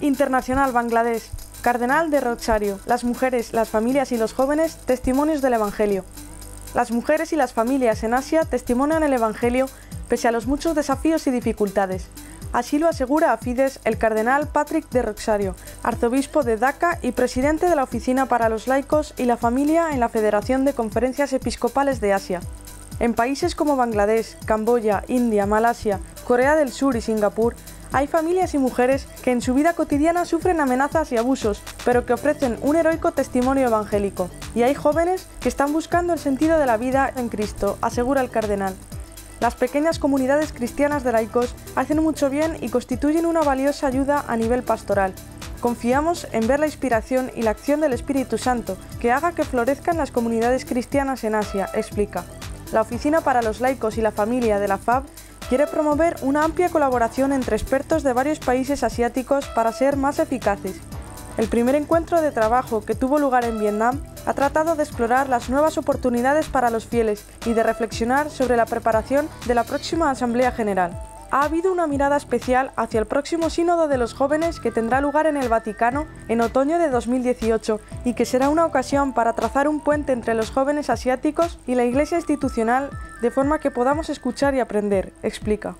Internacional Bangladesh. Cardenal de Rosario. Las mujeres, las familias y los jóvenes, testimonios del Evangelio. Las mujeres y las familias en Asia testimonian el Evangelio pese a los muchos desafíos y dificultades. Así lo asegura a Fides el cardenal Patrick de Rosario, arzobispo de Dhaka y presidente de la Oficina para los Laicos y la Familia en la Federación de Conferencias Episcopales de Asia. En países como Bangladesh, Camboya, India, Malasia, Corea del Sur y Singapur, hay familias y mujeres que en su vida cotidiana sufren amenazas y abusos, pero que ofrecen un heroico testimonio evangélico. Y hay jóvenes que están buscando el sentido de la vida en Cristo, asegura el cardenal. Las pequeñas comunidades cristianas de laicos hacen mucho bien y constituyen una valiosa ayuda a nivel pastoral. Confiamos en ver la inspiración y la acción del Espíritu Santo que haga que florezcan las comunidades cristianas en Asia, explica. La Oficina para los Laicos y la Familia de la FAB quiere promover una amplia colaboración entre expertos de varios países asiáticos para ser más eficaces. El primer encuentro de trabajo que tuvo lugar en Vietnam ha tratado de explorar las nuevas oportunidades para los fieles y de reflexionar sobre la preparación de la próxima Asamblea General. Ha habido una mirada especial hacia el próximo Sínodo de los Jóvenes que tendrá lugar en el Vaticano en otoño de 2018 y que será una ocasión para trazar un puente entre los jóvenes asiáticos y la Iglesia institucional de forma que podamos escuchar y aprender, explica.